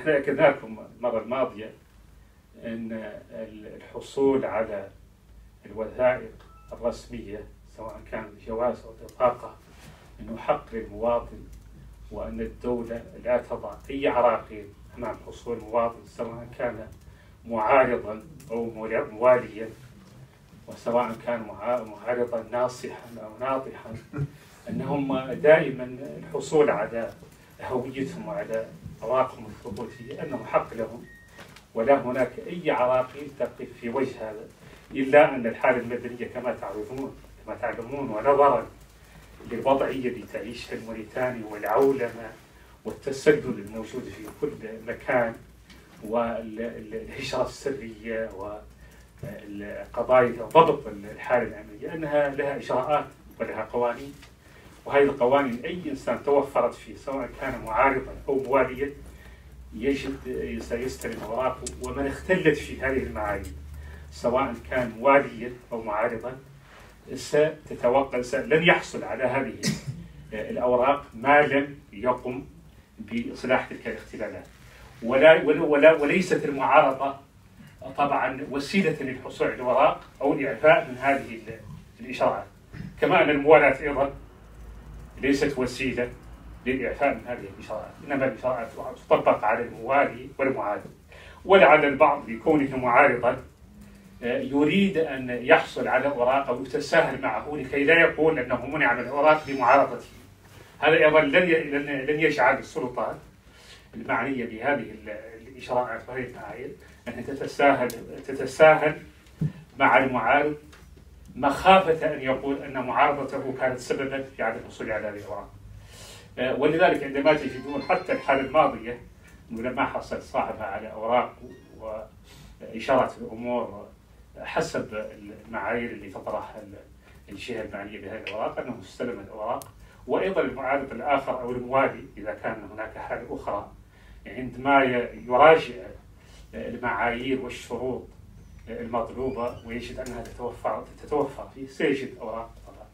إحنا اكدنا لكم المرة الماضية إن الحصول على الوثائق الرسمية سواء كان جواز أو بطاقه إنه حق للمواطن وأن الدولة لا تضع أي عراقيل أمام حصول المواطن سواء كان معارضا أو مواليا وسواء كان معارضا ناصحا أو ناطحا انهم دائما الحصول على هويتهم وعلى أواقم الثبوتية أنه حق لهم ولا هناك أي عراقيل تقف في وجه هذا إلا أن الحالة المدنية كما تعرفون كما تعلمون ونظرا للوضعية اللي تعيشها الموريتاني والعولمة والتسلل الموجود في كل مكان والهجرة السرية وقضايا ضبط الحالة الأمنية أنها لها إجراءات ولها قوانين. وهذه القوانين أي إنسان توفرت فيه سواء كان معارضا أو مواليا يجب سيستلم أوراقه ومن اختلت في هذه المعايير سواء كان مواليا أو معارضا ستتوقع لن يحصل على هذه الأوراق ما لم يقم بإصلاح تلك الاختلالات. ولا, ولا وليست المعارضة طبعا وسيلة للحصول على الأوراق أو الإعفاء من هذه الإجراءات كما أن الموالاة أيضا ليست وسيلة للإعفاء من هذه الإشارات إنما الإشارات تطبق على الموالي والمعارض. ولعل البعض بكونه معارضا آه، يريد أن يحصل على أوراق أو يتساهل معه لكي لا يقول أنه منع من الأوراق لمعارضته هذا أيضا لن لن يجعل السلطات المعنية بهذه الإجراءات وهذه المعايير أن تتساهل تتساهل مع المعارض مخافة أن يقول أن معارضته كانت سببا في عدم الحصول على الأوراق. آه، ولذلك عندما تجدون حتى الحالة الماضية لما حصل صاحبها على أوراق وإشارة الأمور حسب المعايير اللي تطرحها الجهة المعنية بهذه الأوراق أنه استلم الأوراق وأيضا المعارض الآخر أو الموالي إذا كان هناك حالة أخرى عندما يراجع المعايير والشروط المطلوبة ويجد أنها تتوفر تتوفر فيه سيجد أوراق طبعا